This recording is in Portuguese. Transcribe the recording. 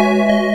Música